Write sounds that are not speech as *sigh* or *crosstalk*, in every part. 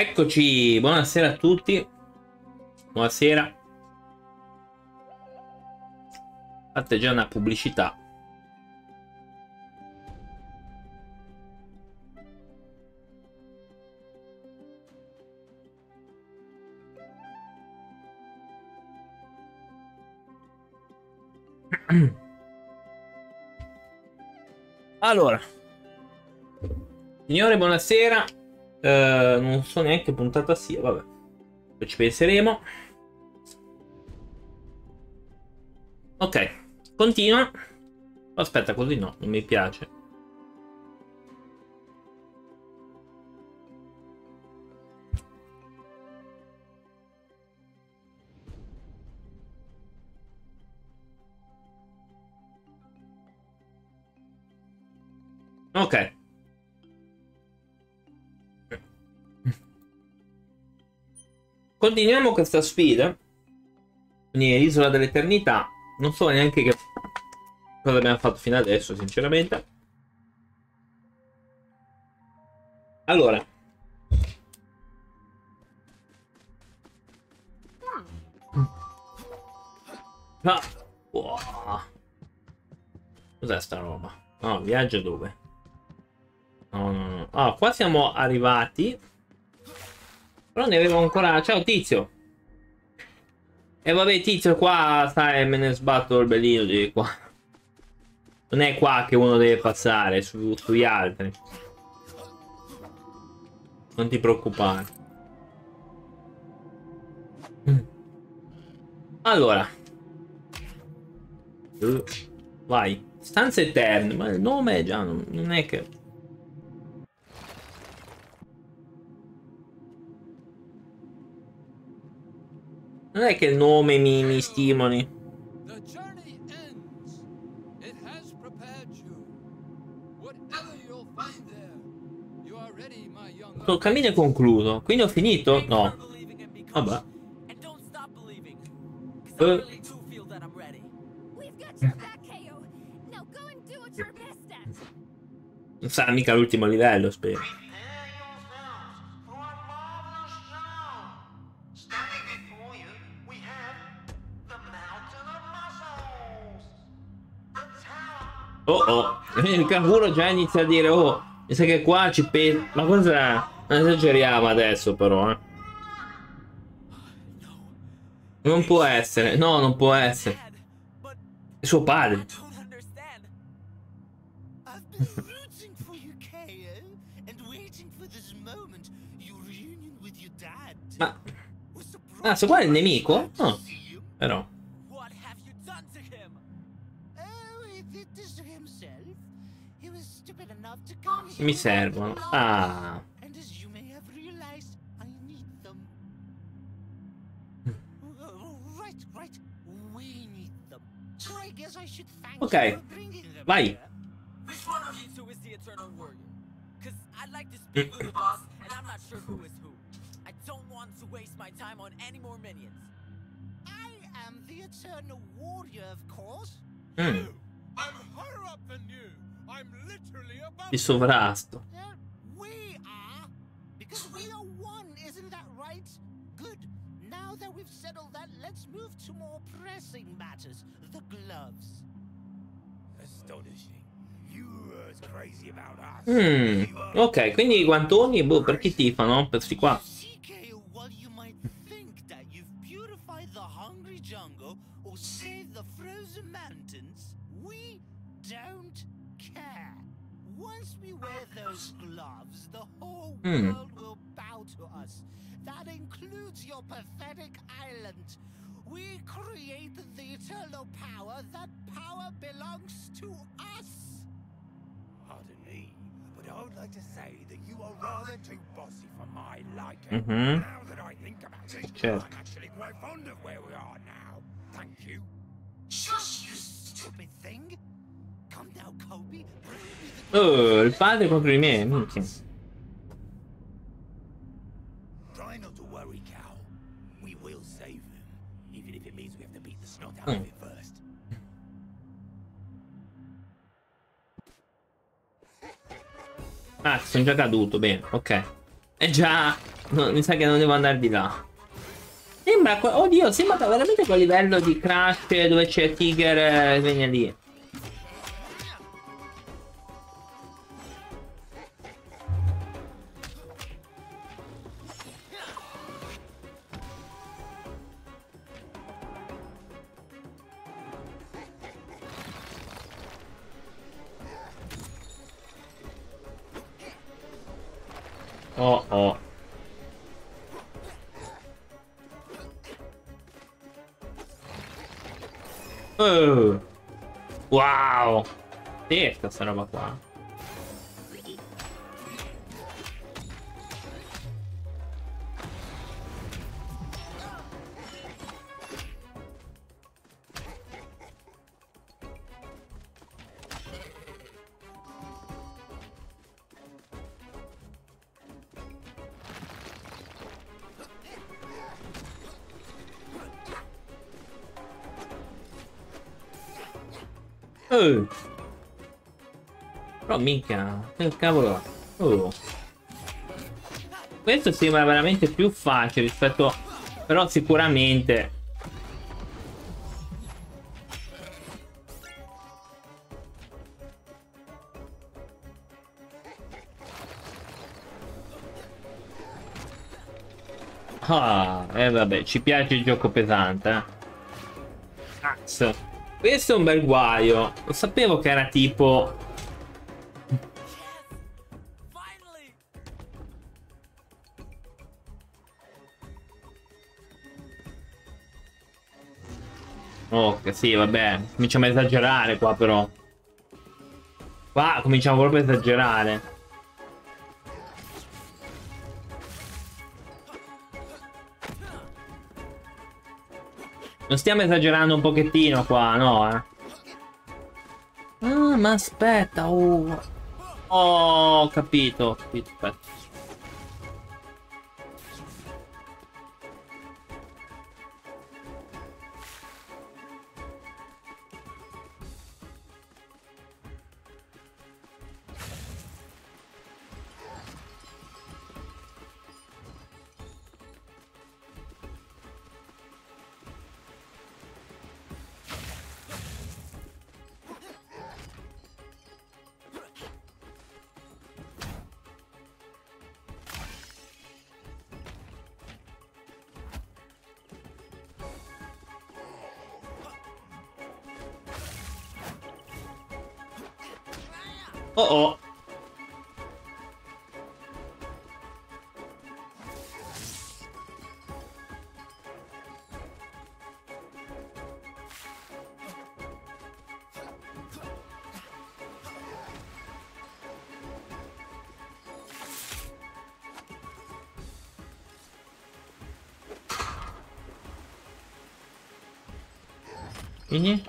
Eccoci, buonasera a tutti. Buonasera. Fate già una pubblicità. Allora, signore, buonasera. Uh, non so neanche puntata sia, vabbè. Poi ci penseremo. Ok, continua. Aspetta, così no, non mi piace. Ok. Continuiamo questa sfida. Quindi l'isola dell'eternità. Non so neanche che cosa abbiamo fatto fino adesso, sinceramente. Allora. Ah. Wow. Cos'è sta roba? No, viaggio dove? No, no, no. Ah, qua siamo arrivati. Però ne avevo ancora... Ciao Tizio. E vabbè Tizio qua, sai, me ne sbatto il bellino di qua. Non è qua che uno deve passare, su, sugli altri. Non ti preoccupare. Allora. Vai. Stanze eterne, ma il nome già non, non è che... Non è che il nome mi, mi stimoli. Il cammino è concluso, quindi ho finito? No. Vabbè. Uh. Non sarà mica l'ultimo livello, spero. Oh oh, il canguro già inizia a dire oh, mi sa che qua ci pensa. Ma cos'è? Non esageriamo adesso però, eh. Non può essere, no, non può essere. È suo padre. *laughs* Ma... Ah, se qua è il nemico? No, però. Mi servono. Ah. Ok, vai. Mm. Di sovrasto. We are because we are one, isn't that right? Good. Now that we've settled that, let's move to more pressing matters. The gloves. Astonishing. Mm, ok, quindi i guantoni, boh, per chi tifano? Per sti qua. Hmm. world will bow to us. That includes your pathetic island. We create the eternal power. That power belongs to us. Pardon me, but I would like to say that you are rather too bossy for my liking. Mm -hmm. Now that I think about it, Check. I'm actually quite fond of where we are now. Thank you. Shush, you stupid thing. Oh, il padre contro i miei, minchia. Mm. Ah, sono già caduto, bene, ok. È già... No, mi sa che non devo andare di là. Sembra, oddio, sembra veramente quel livello di Crash dove c'è Tiger e viene lì. Testa sta roba qua. Oh. Però minchia, che cavolo. Oh. Questo sembra veramente più facile rispetto... Però sicuramente... Ah, e eh vabbè, ci piace il gioco pesante, eh. Cazzo. Questo è un bel guaio. Lo sapevo che era tipo... Oh, sì, vabbè. Cominciamo a esagerare qua, però. Qua cominciamo proprio a esagerare. Non stiamo esagerando un pochettino qua, no, eh? Ah, ma aspetta, oh. Oh, ho capito, capito, aspetta. Oh oh. Ini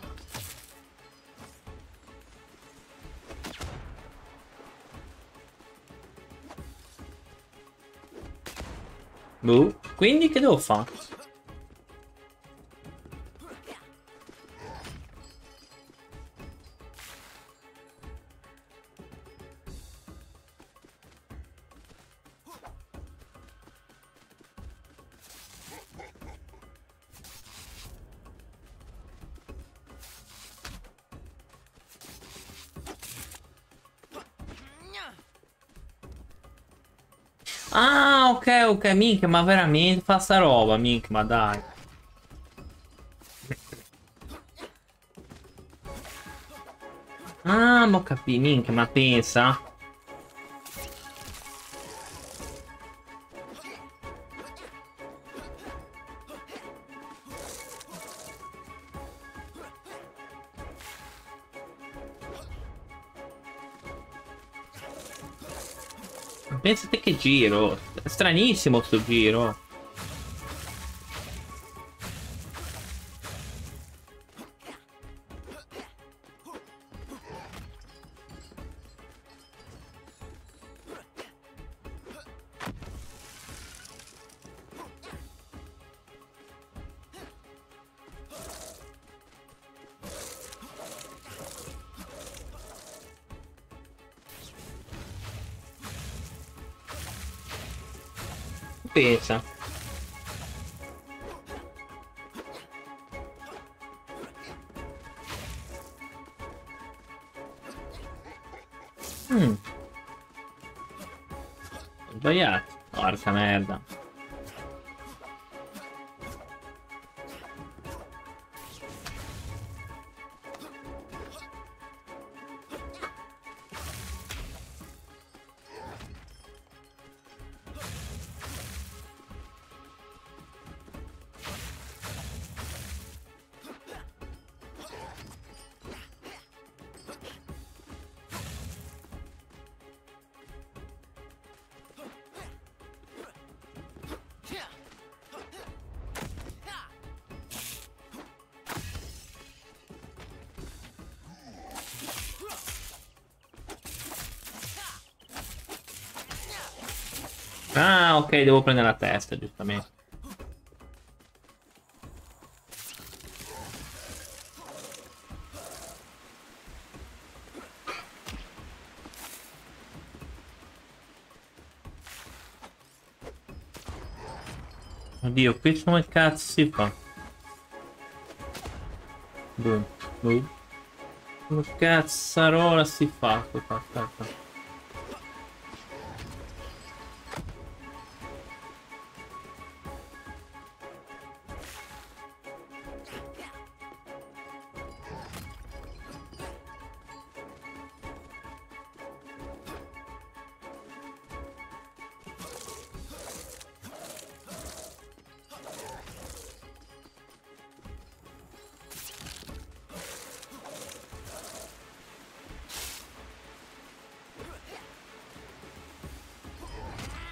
Boh. Quindi che devo fare? Ah, ok, ok, minchia, ma veramente fa sta roba, minchia, ma dai. Ah, ma ho capito, minchia, ma pensa. Pensate che giro. Stranissimo sto giro. Pensa. Mm. Sbagliato. Porca merda. Ok, devo prendere la testa, giustamente. Oddio, qui come cazzo si fa? Boom, boom. Come cazzarola si fa? Aspetta, aspetta.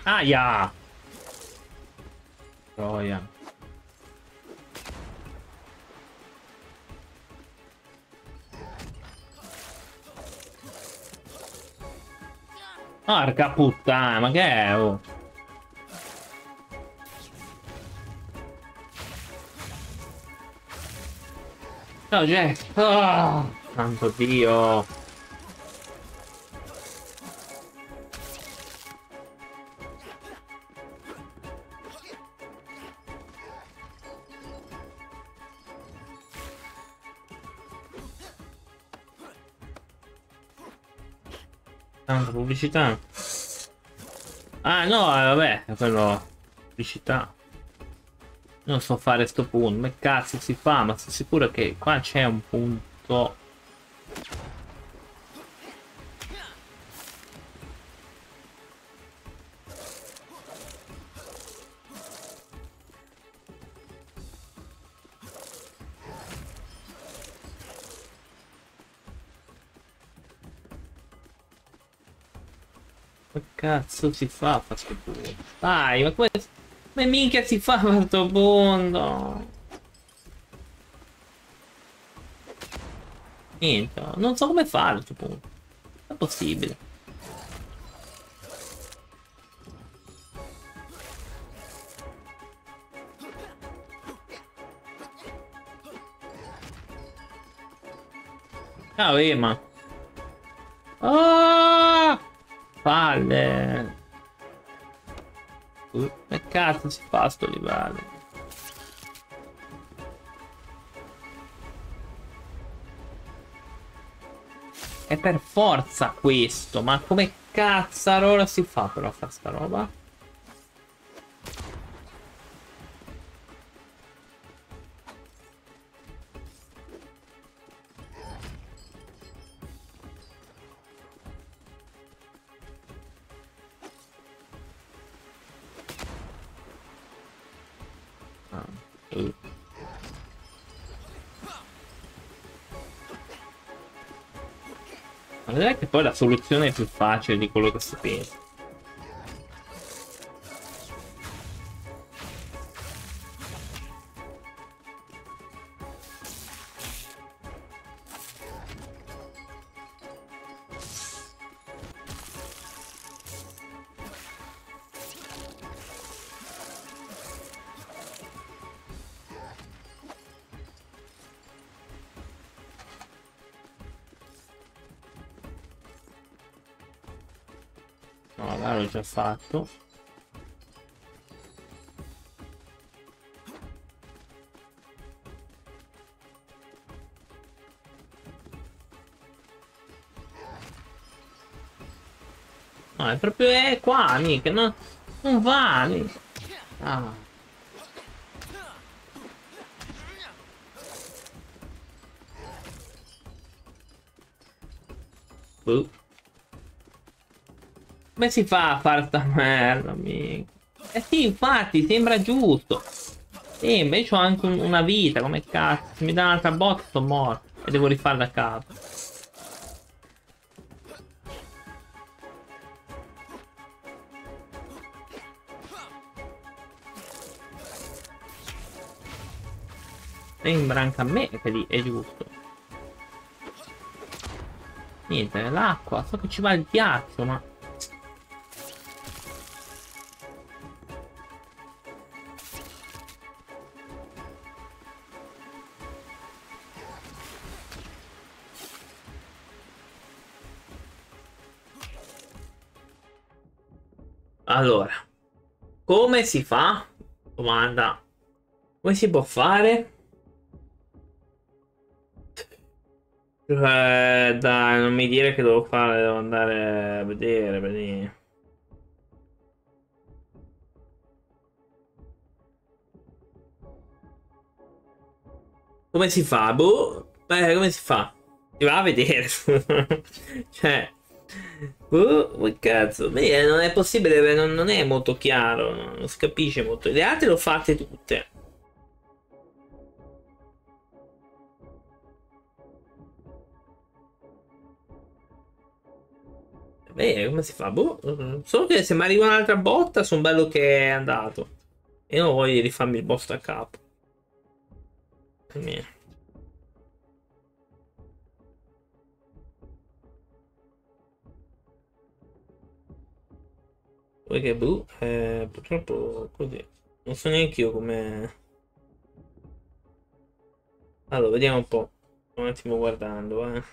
Aia! Troia. Porca puttana, ma che è? Oh? Ciao Jack! Oh, santo Dio! Tanta pubblicità. Ah no, eh, vabbè, quello... Pubblicità. Non so fare sto punto. Ma cazzo si fa? Ma sei sicuro che qua c'è un punto... cazzo si fa a questo punto? Dai, ma come... Ma minchia si fa a questo punto? Niente, non so come fare a questo punto. È possibile. Ciao Emma. Ah! Palle. Che cazzo si fa sto livello? È per forza questo, ma come cazzarola si fa però a fare sta roba? Vedrai che poi la soluzione è più facile di quello che si pensa. fatto. No, è proprio è qua, amica no? Non va, mica. Ah. Boop. Come si fa a fare sta merda, amico? Eh sì, infatti, sembra giusto. Sembra, io ho anche un, una vita, come cazzo. Se mi dà un'altra botta sto morto. E devo rifare da capo. Sembra anche a me che lì è giusto. Niente, l'acqua. So che ci va il ghiaccio, ma... Allora, come si fa? Domanda. Come si può fare? Eh, dai, non mi dire che devo fare, devo andare a vedere, vedere. Come si fa? Boh, beh, come si fa? Si va a vedere. *laughs* cioè, boh, che cazzo. Beh, non è possibile, non, non è molto chiaro, non si capisce molto. Le altre le ho fatte tutte. Beh, come si fa? Boh, solo che se mi arriva un'altra botta sono bello che è andato. E non voglio rifarmi il boss da capo. Mia. Perché boh, eh, purtroppo così. Non so neanche io come... Allora, vediamo un po'. Un attimo guardando, eh.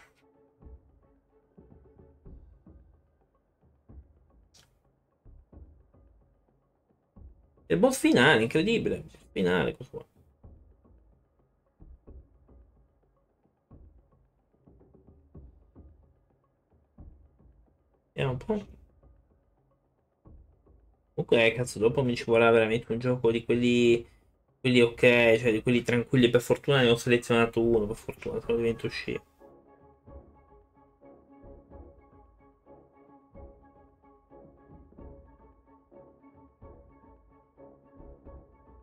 Il boss finale, incredibile. Finale, questo qua. Vediamo un po'. Comunque, cazzo, dopo mi ci vorrà veramente un gioco di quelli... Quelli ok, cioè di quelli tranquilli. Per fortuna ne ho selezionato uno, per fortuna, se no divento scemo.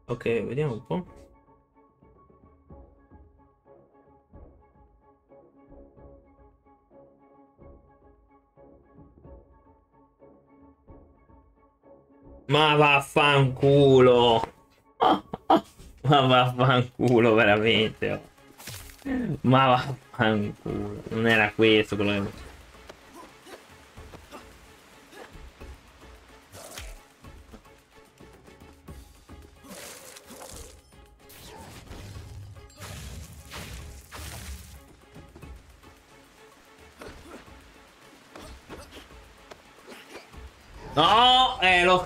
Ok, vediamo un po'. Ma vaffanculo! *laughs* Ma vaffanculo, veramente. Oh. Ma vaffanculo. Non era questo quello che...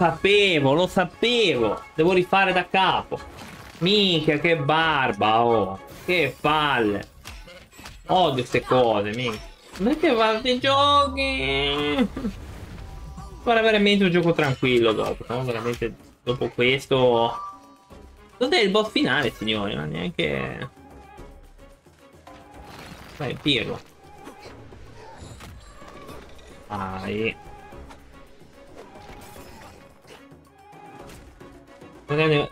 sapevo, lo sapevo. Devo rifare da capo. Minchia, che barba, oh. Che palle. Odio queste cose, minchia. Ma che fate giochi? Fare veramente un gioco tranquillo dopo, no? Veramente dopo questo... Dov'è il boss finale, signori? Ma neanche... Vai, pirlo. Vai.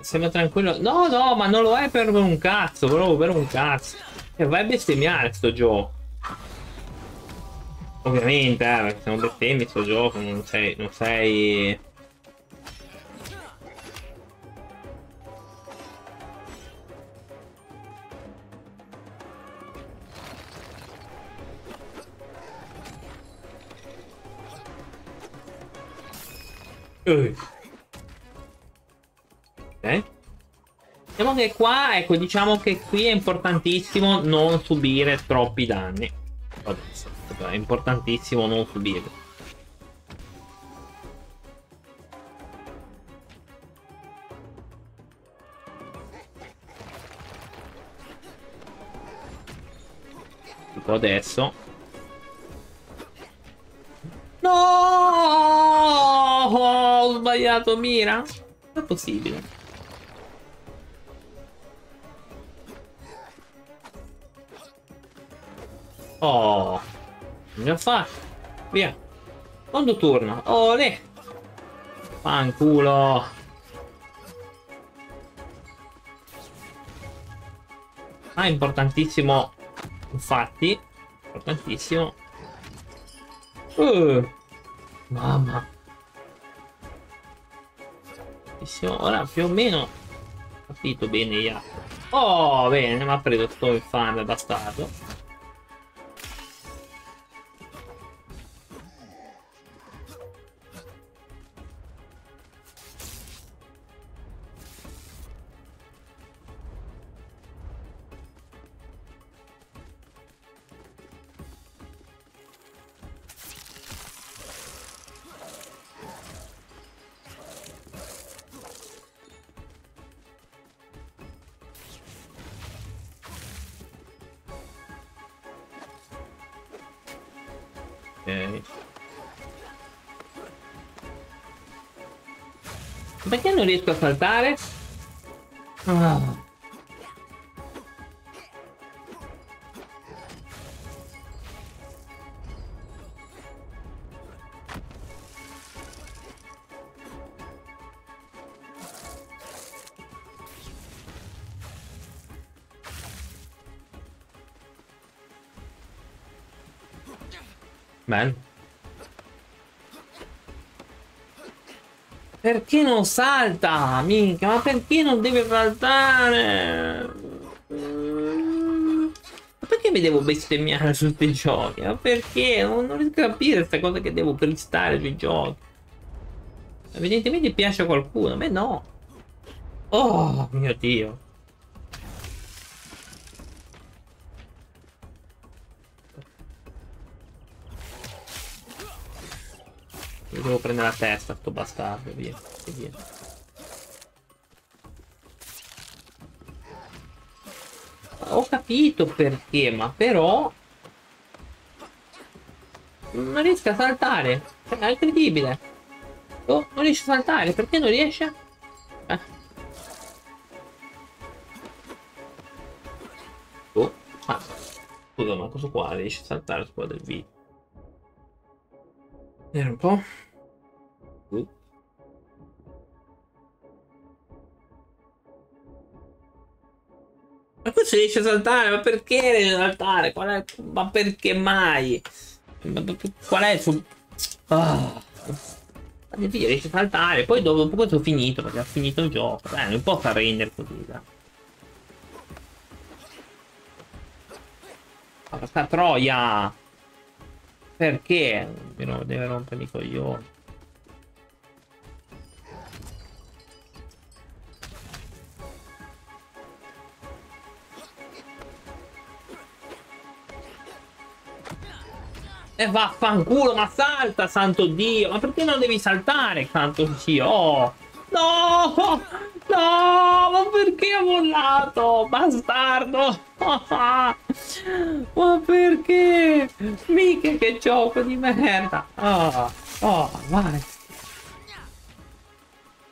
Sembra tranquillo. No, no, ma non lo è per un cazzo, proprio per un cazzo. E vai a bestemmiare sto gioco. Ovviamente, eh, perché se non bestemmi sto gioco, non sei... Non sei... Uh. Che qua, ecco, diciamo che qui è importantissimo non subire troppi danni. Adesso, è importantissimo non subirli. Tipo adesso. No! sbagliato mira? Non è possibile. Oh, non ho fatto. Via. Quando turno? Ole! Fanculo! Ah, importantissimo. Infatti, importantissimo. Uh, mamma. Ora più o meno capito bene io. Oh, bene, mi ha preso sto infame bastardo. Ok. Perché non riesco a saltare? Ah. Bello. Perché non salta? Minchia, ma perché non deve saltare? Ma perché mi devo bestemmiare su questi giochi? Ma perché? Non, non riesco a capire questa cosa che devo prestare sui giochi. Evidentemente piace a qualcuno, a me no. Oh mio dio. Devo prendere la testa, sto bastardo, via. E via. Ho capito perché, ma però... Non riesco a saltare. È incredibile. Oh, non riesce a saltare. Perché non riesce? Eh. Oh, ah. Scusa, ma questo qua riesce a saltare su quello del video. Era un po'. Ma questo riesce a saltare? Ma perché a saltare? È... Ma perché mai? Qual è il suo... Ah. Ma riesce a saltare, poi dopo un po' ho finito, perché ha finito il gioco. Dai, non può far rendere così, dai. Porca troia! Perché? Deve rompermi i coglioni. E vaffanculo, ma salta, santo Dio! Ma perché non devi saltare, santo Dio? Oh! No! No! Ma perché ho mollato? Bastardo! *laughs* Ma perché? Mica che gioco di merda! Oh! Oh, vai!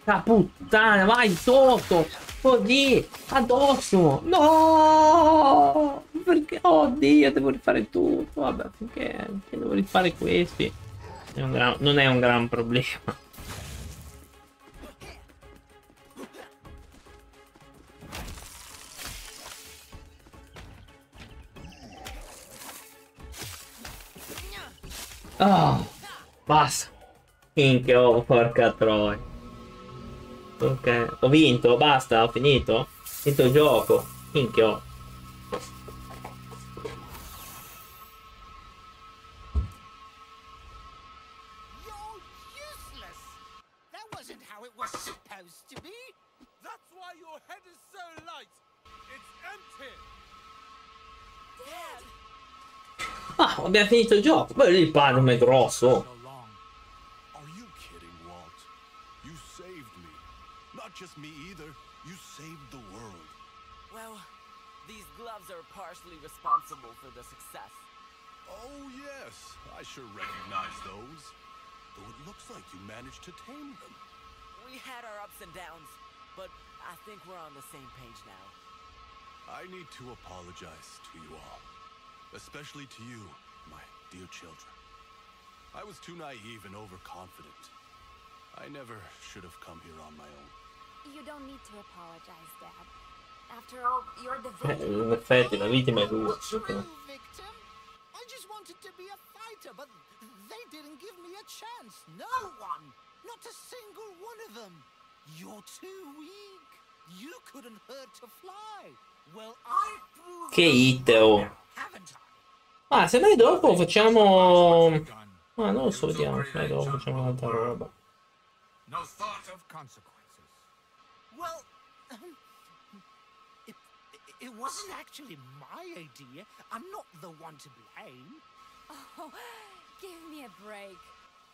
La puttana, vai sotto! Così! Addosso! No! Perché? Oddio, devo rifare tutto! Vabbè, perché devo rifare questi? È gran... non è un gran problema. Oh, basta. Minchia, oh, porca troia. Ok, ho vinto, basta, ho finito. Ho finito il gioco. Minchia. Oh. Ah, abbiamo finito il gioco. Poi lì il padre è grosso. just me either. You saved the world. Well, these gloves are partially responsible for the success. Oh, yes. I sure recognize those. Though it looks like you managed to tame them. We had our ups and downs, but I think we're on the same page now. I need to apologize to you all. Especially to you, my dear children. I was too naive and overconfident. I never should have come here on my own. You don't need to apologize, Dad. After all, you're the Eh, victim. in effetti la vittima è lui. Not true, victim. I just wanted to be a fighter, but they didn't give me a chance. No one. Not a single one of them. You're too weak. You couldn't hurt to fly. Well, I proved Che hit, oh. Haven't I? Ah, se mai dopo facciamo... Gun. Ah, non lo so, vediamo. Se mai dopo facciamo un'altra roba. No thought of consequences. Well, um, it, it, it wasn't actually my idea. I'm not the one to blame. Oh, give me a break.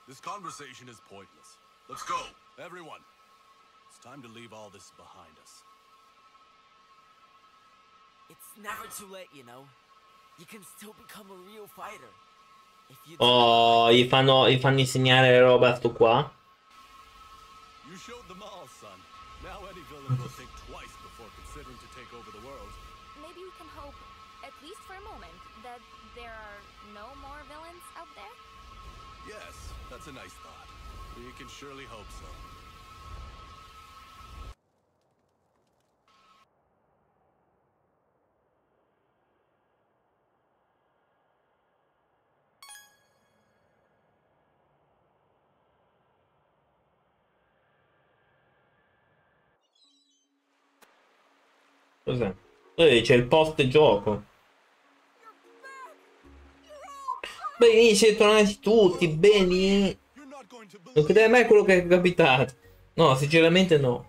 This conversation is pointless. Let's go, everyone. It's time to leave all this behind us. It's never too late, you know. You can still become a real fighter. If you Oh, gli fanno, gli fanno insegnare roba a sto qua. You showed them all, son. Now any villain will think twice before considering to take over the world. Maybe we can hope, at least for a moment, that there are no more villains out there? Yes, that's a nice thought. We can surely hope so. Cos'è? Eh, c'è il post gioco. Bene, siete tornati tutti, bene. Non credete mai quello che è capitato. No, sinceramente no.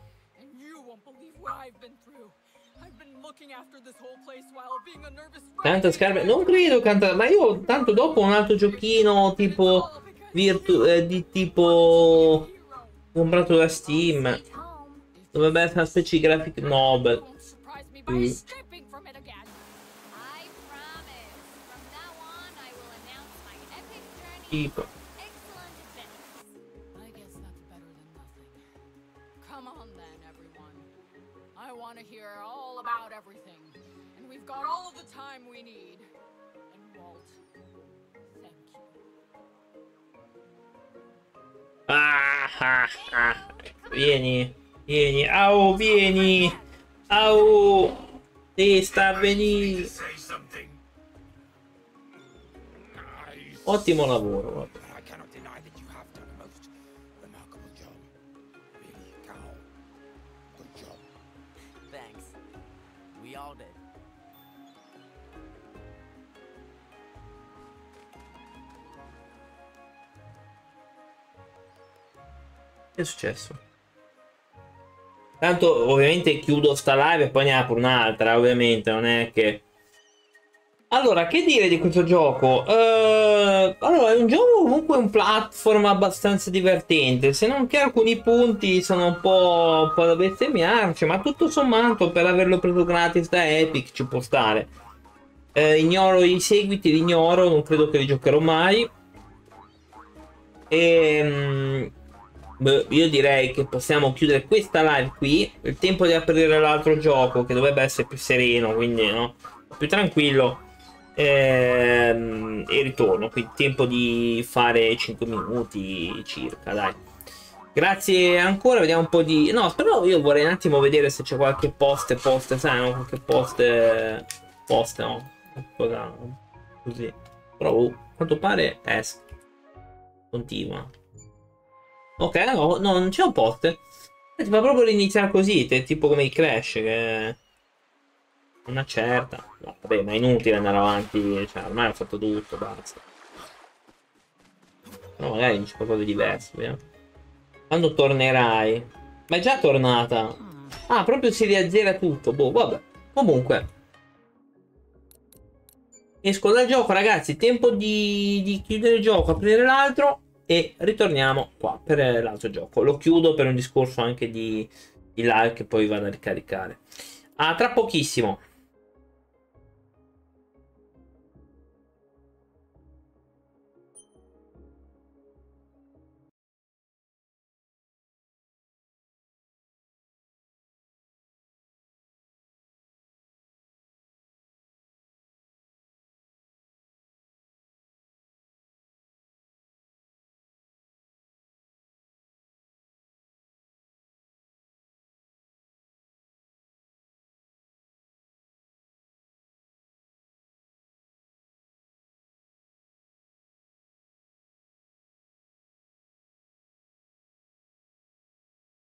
Canta scarpe. Non credo canta. Ma io tanto dopo un altro giochino tipo. Virtu- eh, di tipo. comprato da Steam. Dovrebbe essere una specie di graphic novel. Won't surprise me by Mm. escaping from it again. I promise. From now on, I will announce my epic journey. Tipo. Excellent adventures. I guess that's better than nothing. Come on then, everyone. I want to hear all about everything. And we've got all of the time we need. And Walt, thank you. Ah, ah, ah. Vieni, vieni, au, vieni, au, testa, veni. Say something. I, Ottimo lavoro. guarda. Che è successo? Tanto ovviamente chiudo sta live e poi ne apro un'altra, ovviamente, non è che... Allora, che dire di questo gioco? Eh, allora, è un gioco comunque un platform abbastanza divertente, se non che alcuni punti sono un po', un po' da bestemmiarci, ma tutto sommato per averlo preso gratis da Epic ci può stare. Eh, ignoro i seguiti, li ignoro, non credo che li giocherò mai. E beh, io direi che possiamo chiudere questa live qui. Il tempo di aprire l'altro gioco, che dovrebbe essere più sereno, quindi no? più tranquillo. Ehm, e ritorno. Quindi tempo di fare 5 minuti circa, dai. Grazie ancora, vediamo un po' di... No, però io vorrei un attimo vedere se c'è qualche post, post, sai, no? Qualche post... eh, Post, no? Cosa... Così. Però, oh, a quanto pare, esca. Continua. Ok, no, no, non c'è un post. Eh, Ti proprio riniziare così, tipo come i Crash, che... Una certa. No, vabbè, ma è inutile andare avanti, cioè, ormai ho fatto tutto, basta. Però magari c'è qualcosa di diverso, vediamo. Quando tornerai? Ma è già tornata. Ah, proprio si riazzera tutto, boh, vabbè. Comunque. Esco dal gioco, ragazzi. Tempo di, di chiudere il gioco, aprire l'altro e ritorniamo qua per l'altro gioco. Lo chiudo per un discorso anche di, di live che poi vado a ricaricare. A tra pochissimo.